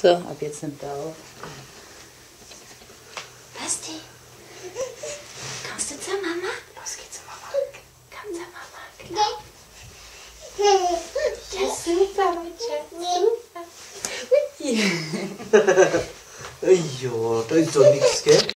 So, ab jetzt nimmt er auf. Basti, kommst du zur Mama? Los geht's, Mama. Komm zur Mama, klar. Ja, super, mein Schatz, super. Ja, da ist doch nichts, gell?